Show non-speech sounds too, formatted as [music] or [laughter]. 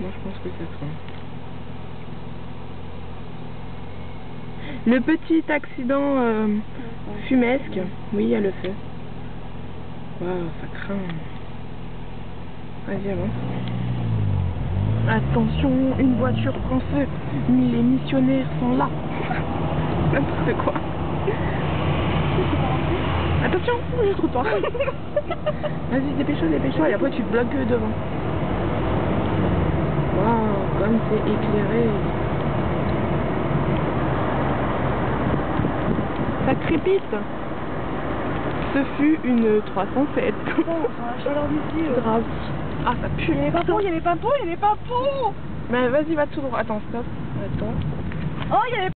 Moi, je pense que c'est ça. Le petit accident euh, fumesque. Oui, il y a le feu. Waouh, ça craint. Vas-y, avance. Attention, une voiture prend feu. Les missionnaires sont là. N'importe quoi. Attention, le trottoir. [laughs] Vas-y, dépêche-toi, dépêche-toi. Et après, tu te bloques devant. Comme c'est éclairé. Ça crépite. Ce fut une 307. chaleur d'ici. Grave. Ah, ça pue. Il y avait pas pour, il y avait pas pour, il y avait pas pour. Mais vas-y, va tout droit. Attends, stop. Attends. Oh, il y avait